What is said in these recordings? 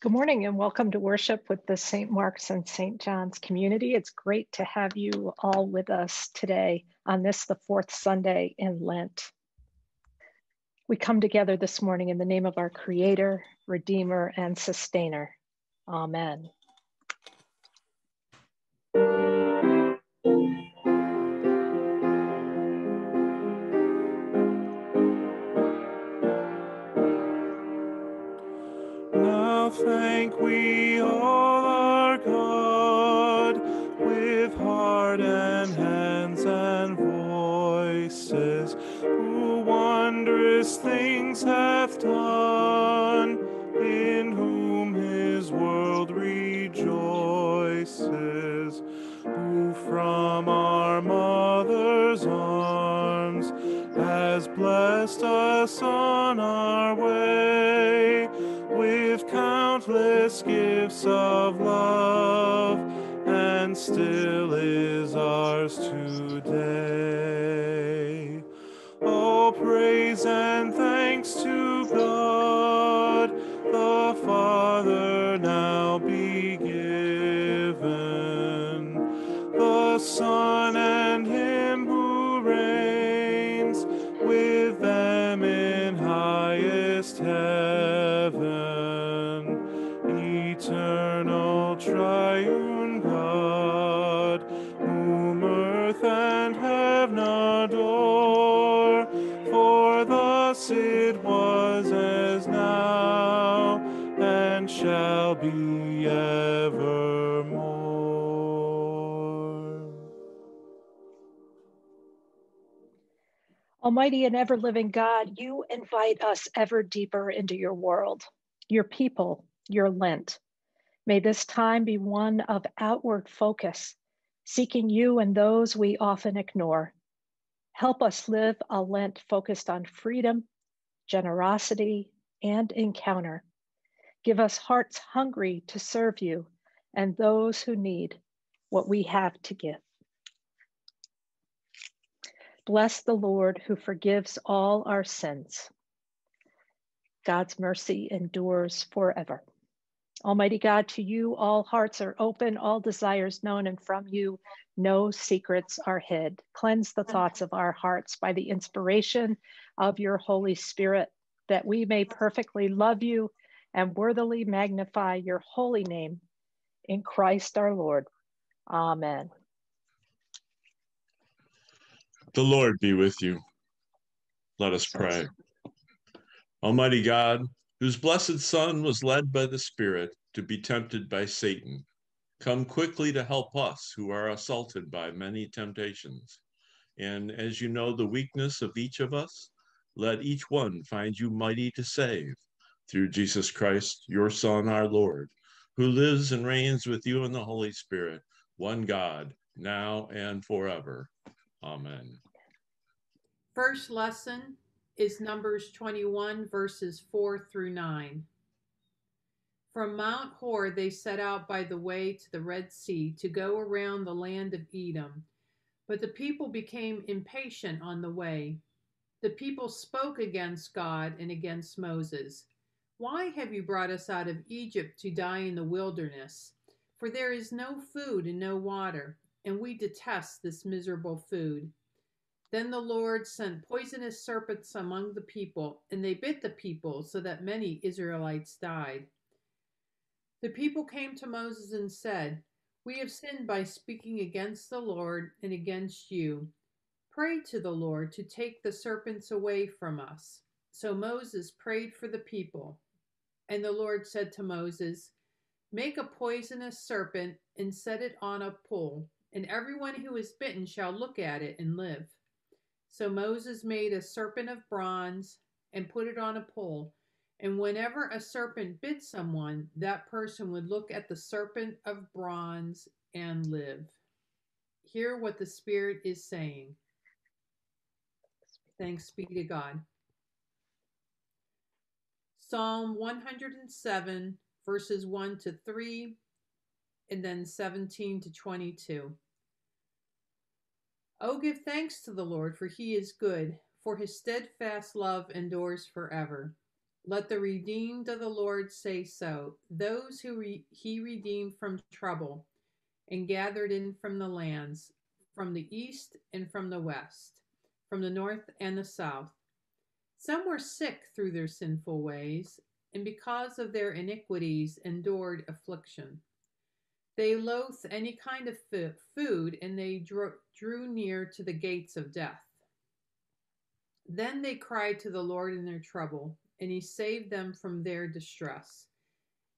Good morning and welcome to worship with the St. Mark's and St. John's community. It's great to have you all with us today on this, the fourth Sunday in Lent. We come together this morning in the name of our Creator, Redeemer, and Sustainer. Amen. We all our God with heart and hands and voices, who wondrous things hath done, in whom his world rejoices, who from our mother's arms has blessed us on our way countless gifts of love, and still is ours today. All praise and thanks to God, Almighty and ever living God, you invite us ever deeper into your world, your people, your Lent. May this time be one of outward focus, seeking you and those we often ignore. Help us live a Lent focused on freedom, generosity, and encounter. Give us hearts hungry to serve you and those who need what we have to give. Bless the Lord who forgives all our sins. God's mercy endures forever. Almighty God, to you all hearts are open, all desires known, and from you no secrets are hid. Cleanse the thoughts of our hearts by the inspiration of your Holy Spirit, that we may perfectly love you and worthily magnify your holy name. In Christ our Lord. Amen. The Lord be with you. Let us pray. Almighty God, whose blessed Son was led by the Spirit to be tempted by Satan, come quickly to help us who are assaulted by many temptations. And as you know the weakness of each of us, let each one find you mighty to save through Jesus Christ, your Son, our Lord, who lives and reigns with you in the Holy Spirit, one God, now and forever. Amen. First lesson is Numbers 21, verses 4 through 9. From Mount Hor they set out by the way to the Red Sea to go around the land of Edom. But the people became impatient on the way. The people spoke against God and against Moses. Why have you brought us out of Egypt to die in the wilderness? For there is no food and no water, and we detest this miserable food. Then the Lord sent poisonous serpents among the people, and they bit the people, so that many Israelites died. The people came to Moses and said, We have sinned by speaking against the Lord and against you. Pray to the Lord to take the serpents away from us. So Moses prayed for the people. And the Lord said to Moses, Make a poisonous serpent and set it on a pole, and everyone who is bitten shall look at it and live. So Moses made a serpent of bronze and put it on a pole. And whenever a serpent bit someone, that person would look at the serpent of bronze and live. Hear what the Spirit is saying. Thanks be to God. Psalm 107, verses 1 to 3, and then 17 to 22. Oh, give thanks to the Lord, for he is good, for his steadfast love endures forever. Let the redeemed of the Lord say so, those who re- he redeemed from trouble and gathered in from the lands, from the east and from the west, from the north and the south. Some were sick through their sinful ways, and because of their iniquities endured affliction. They loathed any kind of food, and they drew, drew near to the gates of death. Then they cried to the Lord in their trouble and he saved them from their distress.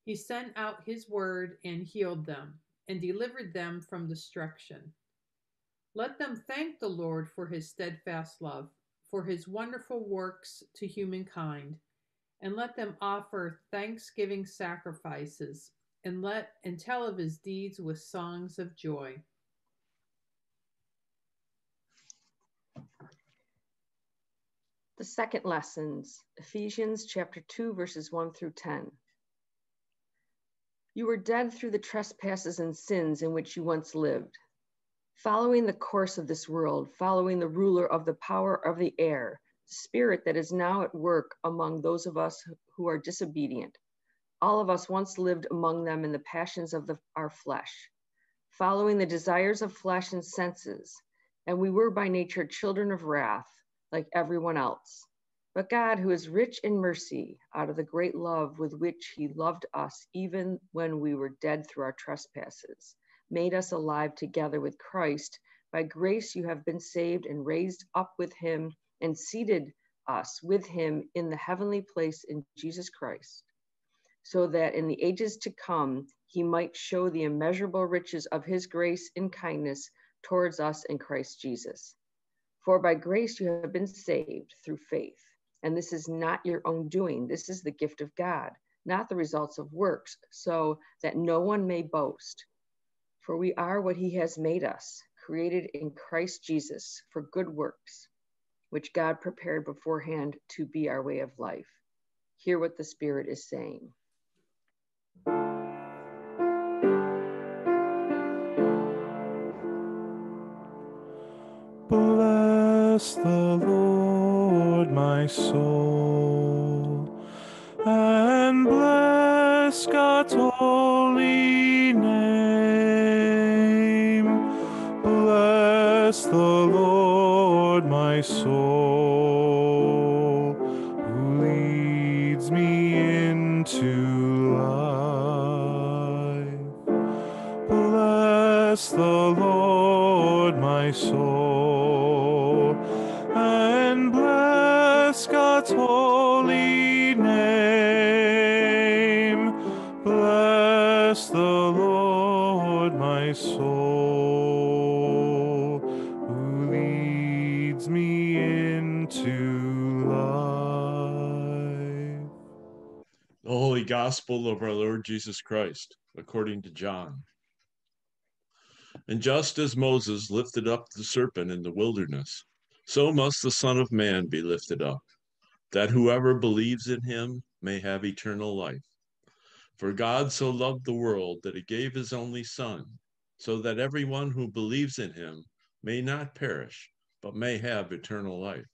He sent out his word and healed them, and delivered them from destruction. Let them thank the Lord for his steadfast love, for his wonderful works to humankind, and let them offer thanksgiving sacrifices, and let and tell of his deeds with songs of joy. The second lessons, Ephesians chapter 2, verses 1 through 10. You were dead through the trespasses and sins in which you once lived, following the course of this world, following the ruler of the power of the air, the spirit that is now at work among those of us who are disobedient. All of us once lived among them in the passions of the, our flesh, following the desires of flesh and senses, and we were by nature children of wrath like everyone else. But God, who is rich in mercy, out of the great love with which he loved us, even when we were dead through our trespasses, made us alive together with Christ. By grace you have been saved and raised up with him and seated us with him in the heavenly place in Jesus Christ, so that in the ages to come he might show the immeasurable riches of his grace and kindness towards us in Christ Jesus. For by grace you have been saved through faith. And this is not your own doing, this is the gift of God, not the results of works, so that no one may boast. For we are what he has made us, created in Christ Jesus for good works, which God prepared beforehand to be our way of life. Hear what the Spirit is saying. Bless the Lord, my soul, and bless God's holy name. Bless the Lord, my soul, into life. The Holy Gospel of our Lord Jesus Christ, according to John. And just as Moses lifted up the serpent in the wilderness, so must the Son of Man be lifted up that whoever believes in him may have eternal life. For God so loved the world that he gave his only Son, so that everyone who believes in him may not perish, but may have eternal life.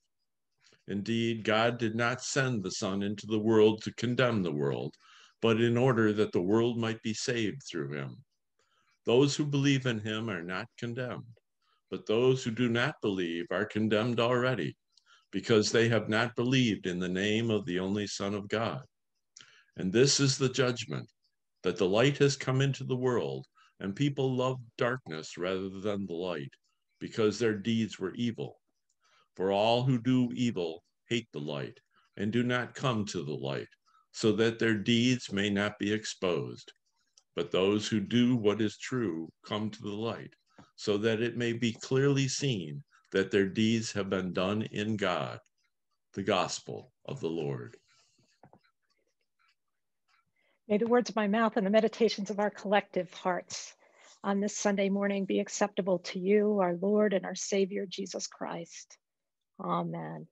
Indeed, God did not send the Son into the world to condemn the world, but in order that the world might be saved through him. Those who believe in him are not condemned, but those who do not believe are condemned already because they have not believed in the name of the only Son of God. And this is the judgment that the light has come into the world, and people love darkness rather than the light, because their deeds were evil. For all who do evil hate the light, and do not come to the light, so that their deeds may not be exposed. But those who do what is true come to the light, so that it may be clearly seen that their deeds have been done in God, the gospel of the Lord. May the words of my mouth and the meditations of our collective hearts on this Sunday morning be acceptable to you, our Lord and our Savior, Jesus Christ. Amen.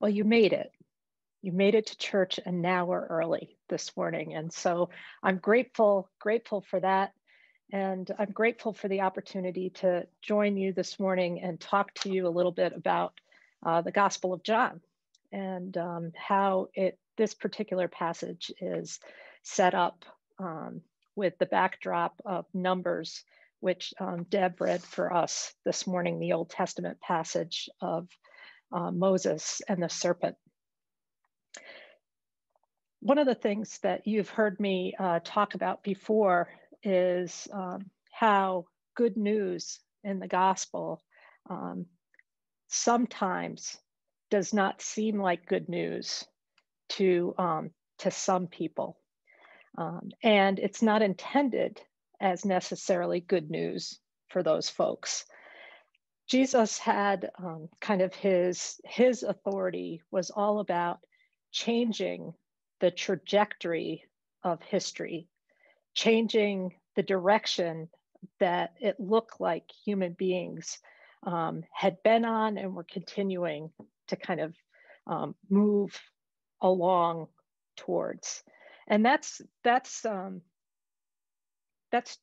Well, you made it. You made it to church an hour early this morning. And so I'm grateful, grateful for that. And I'm grateful for the opportunity to join you this morning and talk to you a little bit about uh, the Gospel of John. and um, how it this particular passage is set up um, with the backdrop of Numbers, which um, Deb read for us this morning, the Old Testament passage of uh, Moses and the serpent. One of the things that you've heard me uh, talk about before is um, how good news in the gospel um, sometimes does not seem like good news to um, to some people, um, and it's not intended as necessarily good news for those folks. Jesus had um, kind of his his authority was all about changing the trajectory of history, changing the direction that it looked like human beings um, had been on and were continuing to kind of um, move along towards. And that's that's um, that's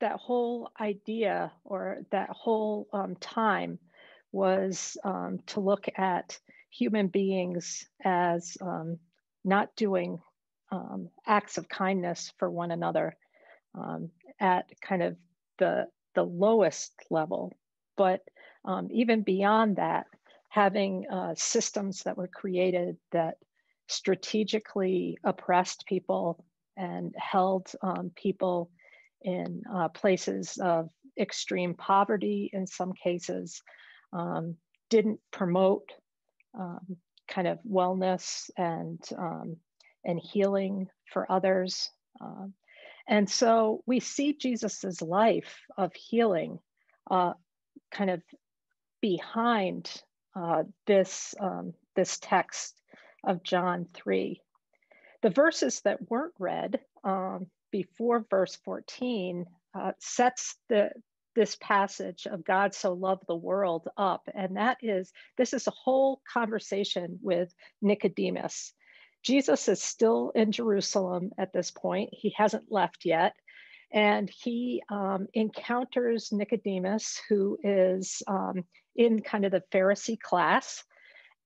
that whole idea or that whole um, time was um, to look at human beings as um, not doing um, acts of kindness for one another um, at kind of the the lowest level, but um, even beyond that, having uh, systems that were created that strategically oppressed people and held um, people in uh, places of extreme poverty in some cases, um, didn't promote um, kind of wellness and um, and healing for others. Um, and so we see Jesus's life of healing uh, kind of behind uh, this um, this text of John 3. The verses that weren't read um, before verse 14 uh, sets the this passage of God so loved the world up. And that is, this is a whole conversation with Nicodemus. Jesus is still in Jerusalem at this point, he hasn't left yet. And he um, encounters Nicodemus, who is um, in kind of the Pharisee class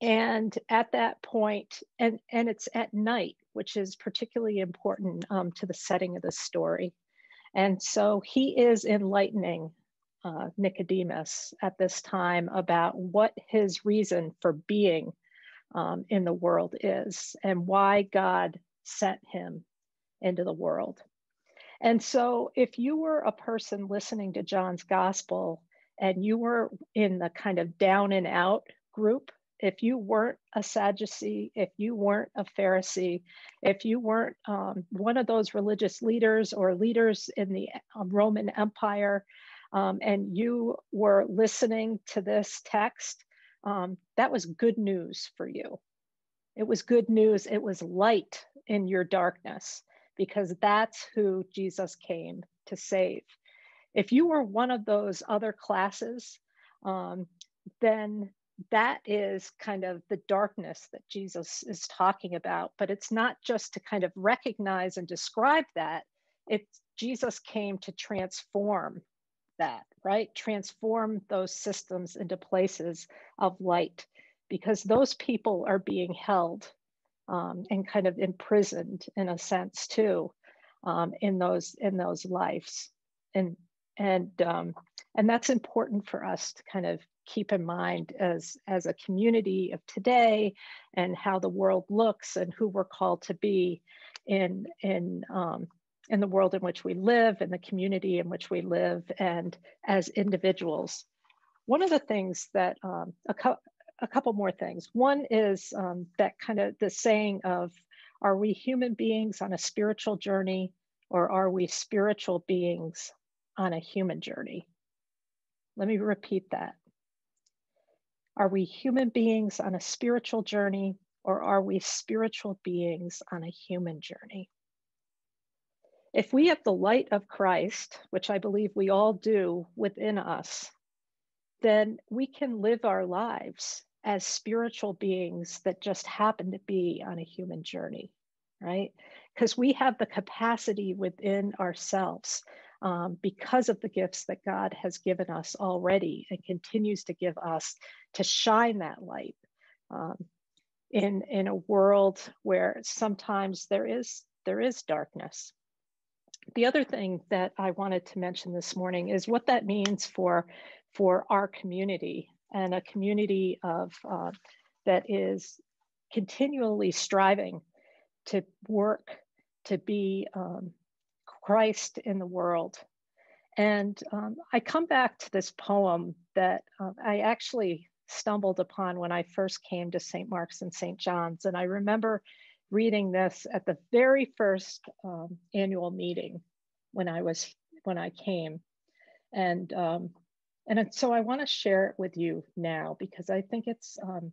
and at that point and and it's at night which is particularly important um, to the setting of the story. And so he is enlightening uh, nicodemus at this time about what his reason for being um, in the world is and why god sent him into the world. And so if you were a person listening to john's gospel and you were in the kind of down and out group if you weren't a Sadducee, if you weren't a Pharisee, if you weren't um, one of those religious leaders or leaders in the um, Roman Empire, um, and you were listening to this text, um, that was good news for you. It was good news. It was light in your darkness because that's who Jesus came to save. If you were one of those other classes, um, then that is kind of the darkness that Jesus is talking about. But it's not just to kind of recognize and describe that, it's Jesus came to transform that, right? Transform those systems into places of light because those people are being held um, and kind of imprisoned in a sense too um, in those in those lives and and um, and that's important for us to kind of keep in mind as, as a community of today and how the world looks and who we're called to be in, in, um, in the world in which we live, in the community in which we live, and as individuals. One of the things that, um, a, co- a couple more things. One is um, that kind of the saying of, are we human beings on a spiritual journey or are we spiritual beings on a human journey? Let me repeat that. Are we human beings on a spiritual journey or are we spiritual beings on a human journey? If we have the light of Christ, which I believe we all do within us, then we can live our lives as spiritual beings that just happen to be on a human journey, right? Because we have the capacity within ourselves um, because of the gifts that God has given us already and continues to give us to shine that light. Um, in, in a world where sometimes there is, there is darkness. The other thing that I wanted to mention this morning is what that means for, for our community and a community of uh, that is continually striving to work to be um, Christ in the world. And um, I come back to this poem that uh, I actually stumbled upon when I first came to St. Mark's and St. John's. And I remember reading this at the very first um, annual meeting when I was when I came. And um, and so I want to share it with you now because I think it's um,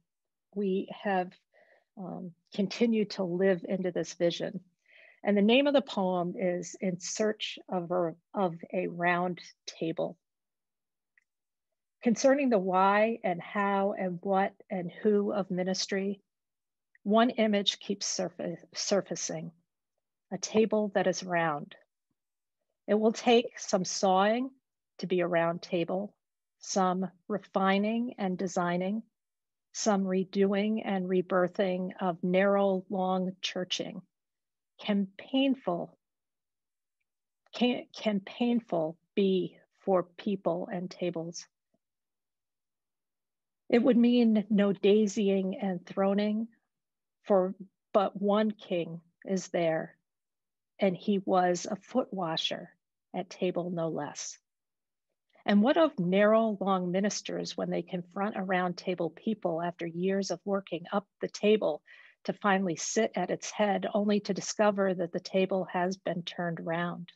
we have um, continued to live into this vision. And the name of the poem is In Search of a, of a Round Table. Concerning the why and how and what and who of ministry, one image keeps surfacing a table that is round. It will take some sawing to be a round table, some refining and designing, some redoing and rebirthing of narrow, long churching. Can painful, can, can painful be for people and tables? It would mean no daisying and throning, for but one king is there, and he was a foot washer at table no less. And what of narrow, long ministers when they confront a round table people after years of working up the table to finally sit at its head, only to discover that the table has been turned round?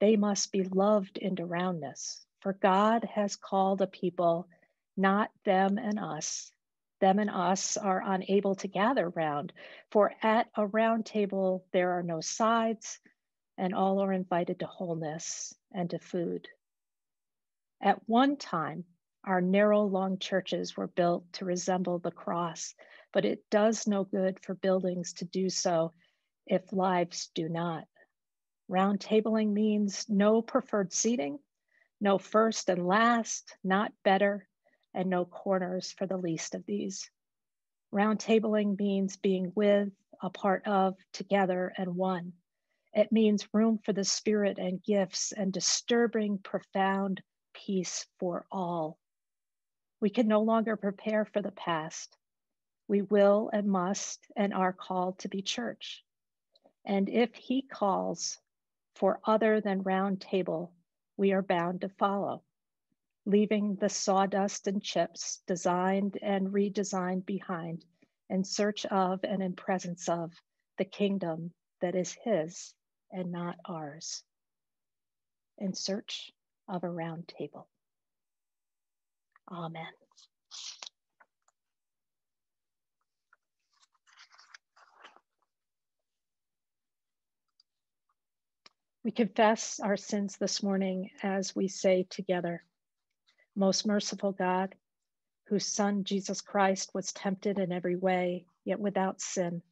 They must be loved into roundness, for God has called a people, not them and us. Them and us are unable to gather round, for at a round table there are no sides, and all are invited to wholeness and to food. At one time, our narrow, long churches were built to resemble the cross, but it does no good for buildings to do so if lives do not. Round tabling means no preferred seating, no first and last, not better, and no corners for the least of these. Round tabling means being with, a part of, together, and one. It means room for the spirit and gifts and disturbing, profound, peace for all. We can no longer prepare for the past. We will and must and are called to be church. And if he calls for other than round table, we are bound to follow, leaving the sawdust and chips designed and redesigned behind in search of and in presence of the kingdom that is his and not ours. In search of a round table. Amen. We confess our sins this morning as we say together, Most merciful God, whose Son Jesus Christ was tempted in every way, yet without sin,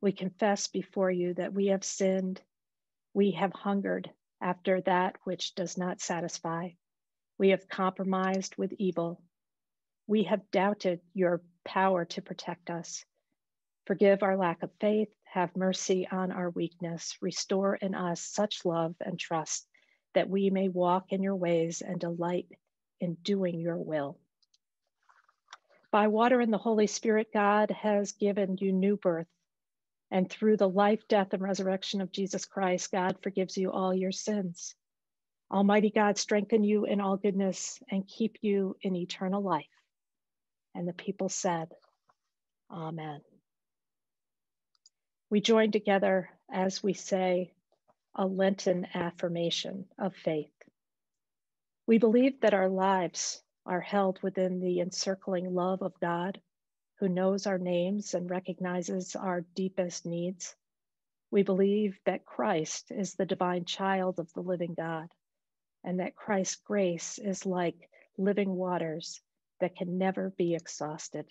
we confess before you that we have sinned, we have hungered after that which does not satisfy. We have compromised with evil. We have doubted your power to protect us. Forgive our lack of faith. Have mercy on our weakness. Restore in us such love and trust that we may walk in your ways and delight in doing your will. By water and the Holy Spirit, God has given you new birth and through the life, death, and resurrection of Jesus Christ, God forgives you all your sins. Almighty God, strengthen you in all goodness and keep you in eternal life. And the people said, Amen. We join together as we say a Lenten affirmation of faith. We believe that our lives are held within the encircling love of God who knows our names and recognizes our deepest needs. We believe that Christ is the divine child of the living God, and that Christ's grace is like living waters that can never be exhausted.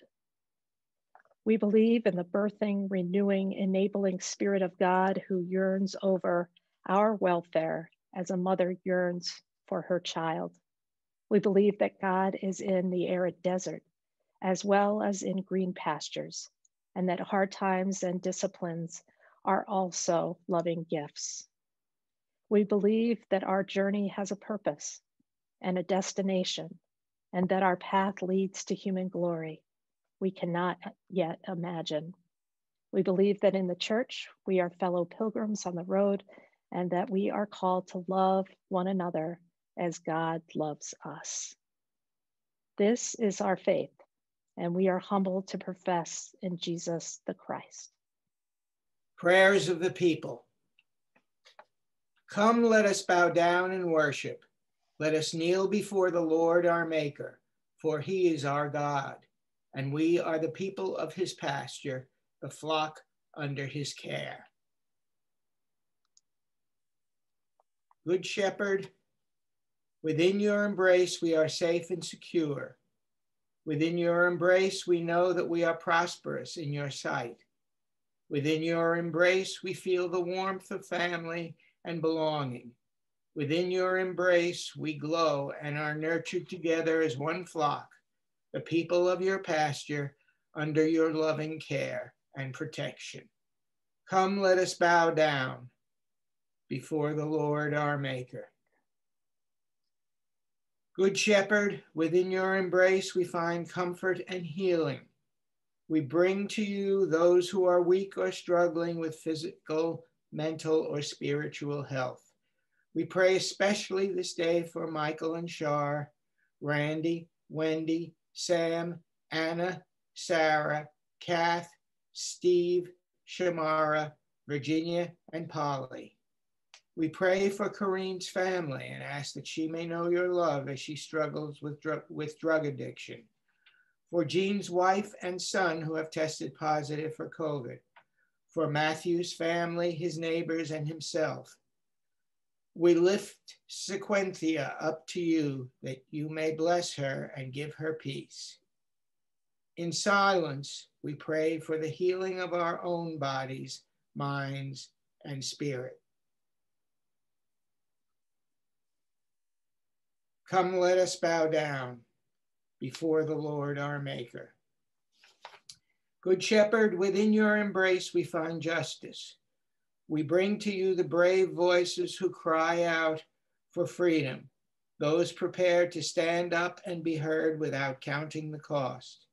We believe in the birthing, renewing, enabling Spirit of God who yearns over our welfare as a mother yearns for her child. We believe that God is in the arid desert as well as in green pastures, and that hard times and disciplines are also loving gifts. We believe that our journey has a purpose and a destination, and that our path leads to human glory we cannot yet imagine. We believe that in the church, we are fellow pilgrims on the road and that we are called to love one another as God loves us. This is our faith, and we are humbled to profess in Jesus the Christ. Prayers of the people. Come, let us bow down and worship. Let us kneel before the Lord our Maker, for he is our God, and we are the people of his pasture, the flock under his care. Good Shepherd, within your embrace we are safe and secure. Within your embrace we know that we are prosperous in your sight. Within your embrace we feel the warmth of family and belonging. Within your embrace we glow and are nurtured together as one flock, the people of your pasture under your loving care and protection. Come, let us bow down before the Lord our Maker. Good Shepherd, within your embrace we find comfort and healing. We bring to you those who are weak or struggling with physical, mental, or spiritual health. We pray especially this day for Michael and Shar, Randy, Wendy, Sam, Anna, Sarah, Kath, Steve, Shamara, Virginia, and Polly. We pray for Corinne's family and ask that she may know your love as she struggles with, dr- with drug addiction. For Jean's wife and son who have tested positive for COVID. For Matthew's family, his neighbors, and himself. We lift Sequentia up to you that you may bless her and give her peace. In silence, we pray for the healing of our own bodies, minds, and spirit. Come, let us bow down before the Lord our Maker. Good Shepherd, within your embrace we find justice. We bring to you the brave voices who cry out for freedom, those prepared to stand up and be heard without counting the cost.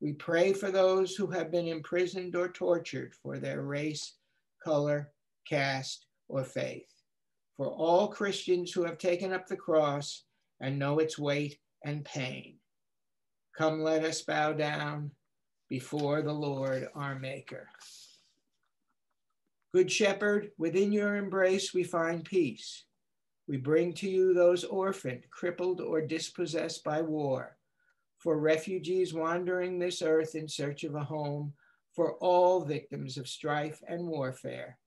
We pray for those who have been imprisoned or tortured for their race, color, caste, or faith. For all Christians who have taken up the cross and know its weight and pain. Come, let us bow down before the Lord our Maker. Good Shepherd, within your embrace we find peace. We bring to you those orphaned, crippled, or dispossessed by war, for refugees wandering this earth in search of a home, for all victims of strife and warfare,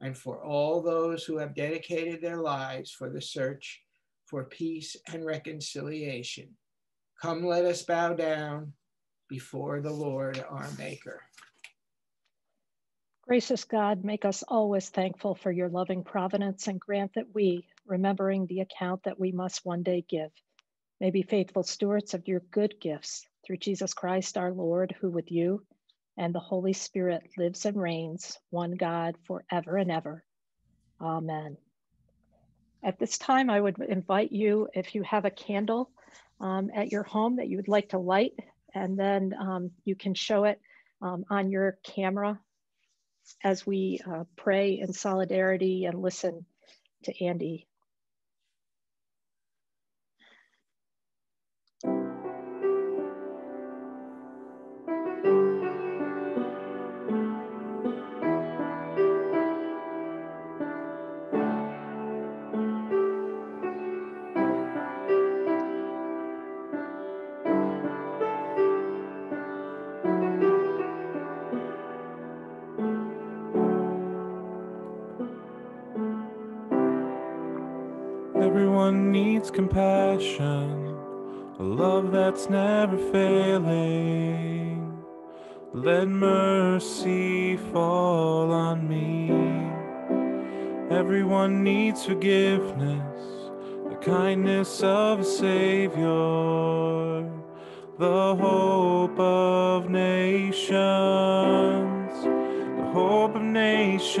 and for all those who have dedicated their lives for the search for peace and reconciliation. Come, let us bow down before the Lord our Maker. Gracious God, make us always thankful for your loving providence and grant that we, remembering the account that we must one day give, may be faithful stewards of your good gifts through Jesus Christ our Lord, who with you and the Holy Spirit lives and reigns, one God, forever and ever. Amen. At this time, I would invite you, if you have a candle um, at your home that you would like to light, and then um, you can show it um, on your camera as we uh, pray in solidarity and listen to Andy Compassion, a love that's never failing. Let mercy fall on me. Everyone needs forgiveness, the kindness of a Savior. the hope of nations, the hope of nations,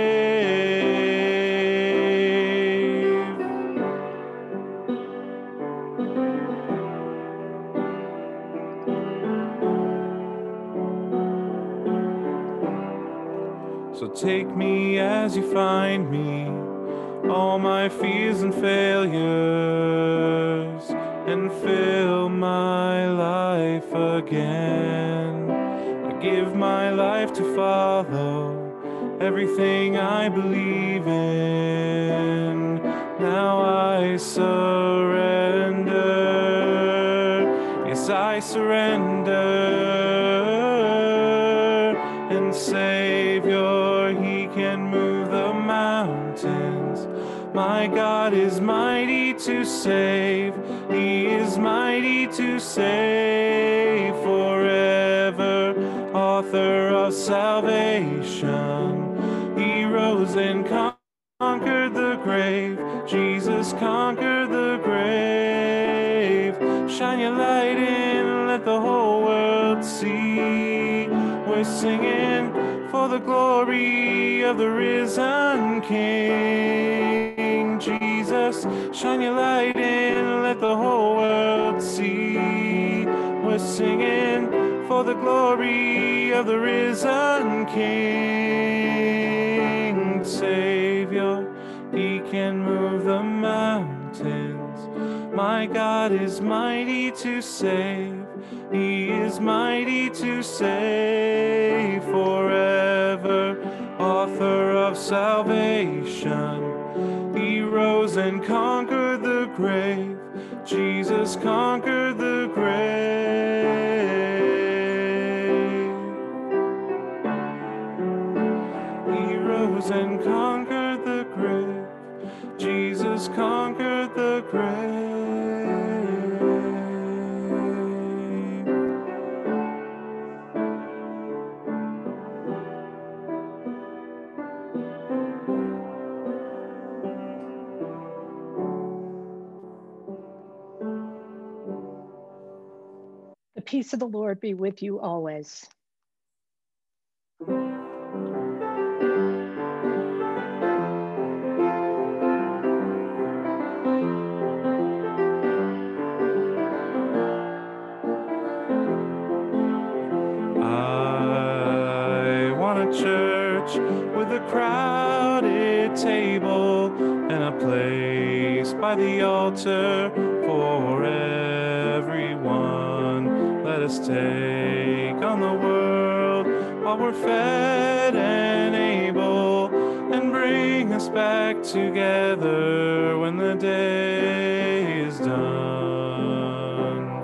As you find me, all my fears and failures, and fill my life again. I give my life to follow everything I believe in. Now I surrender. Yes, I surrender. My God is mighty to save. He is mighty to save forever. Author of salvation. He rose and conquered the grave. Jesus conquered the grave. Shine your light in, let the whole world see. We're singing the glory of the risen King. Jesus, shine your light in, let the whole world see. We're singing for the glory of the risen King. Savior, He can move the mountains. My God is mighty to save. He is mighty to save forever. Author of salvation. He rose and conquered the grave. Jesus conquered peace of the Lord be with you always. I want a church with a crowded table and a place by the altar for everyone. Let us take on the world while we're fed and able and bring us back together when the day is done.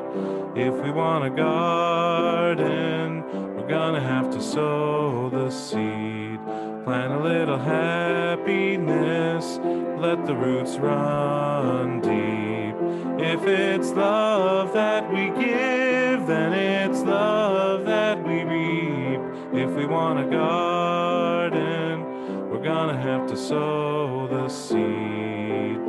If we want a garden, we're gonna have to sow the seed. Plant a little happiness, let the roots run deep. If it's love that we give, then it's love that we reap. If we want a garden, we're gonna have to sow the seed.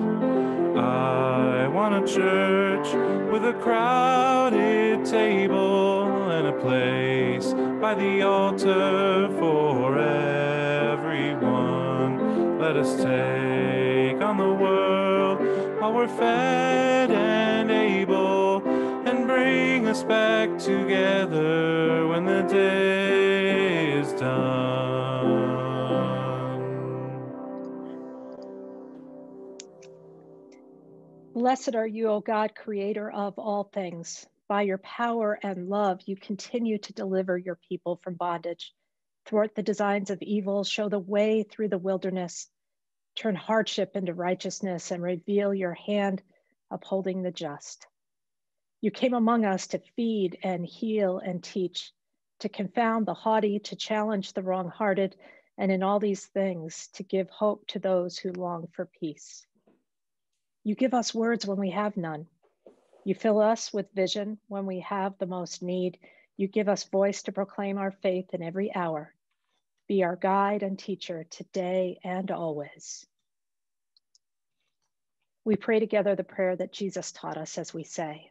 I want a church with a crowded table and a place by the altar for everyone. Let us take on the world while we're fed bring us back together when the day is done. Blessed are you, O God, creator of all things. By your power and love, you continue to deliver your people from bondage. Thwart the designs of evil, show the way through the wilderness, turn hardship into righteousness, and reveal your hand upholding the just. You came among us to feed and heal and teach. to confound the haughty, to challenge the wrong hearted, and in all these things to give hope to those who long for peace. You give us words when we have none. You fill us with vision when we have the most need. You give us voice to proclaim our faith in every hour. Be our guide and teacher today and always. We pray together the prayer that Jesus taught us as we say,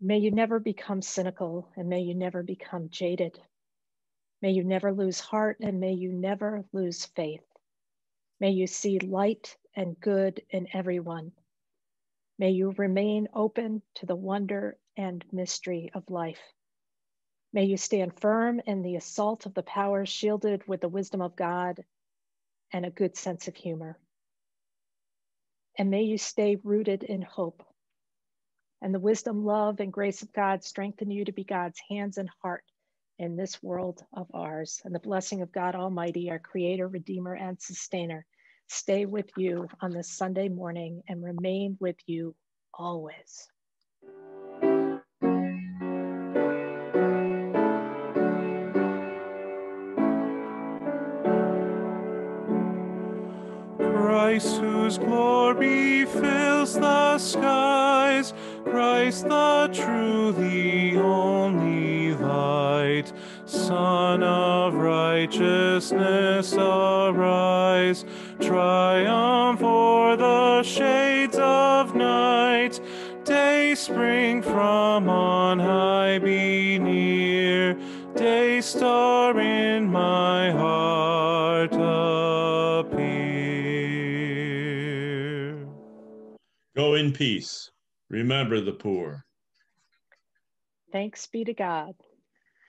May you never become cynical and may you never become jaded. May you never lose heart and may you never lose faith. May you see light and good in everyone. May you remain open to the wonder and mystery of life. May you stand firm in the assault of the powers, shielded with the wisdom of God and a good sense of humor. And may you stay rooted in hope. And the wisdom, love, and grace of God strengthen you to be God's hands and heart in this world of ours. And the blessing of God Almighty, our Creator, Redeemer, and Sustainer, stay with you on this Sunday morning and remain with you always. Christ, whose glory fills the skies, Christ the truly only light, Sun of righteousness, arise, triumph o'er the shades of night, day spring from on high be near, day star in my heart appear. Go in peace. Remember the poor. Thanks be to God.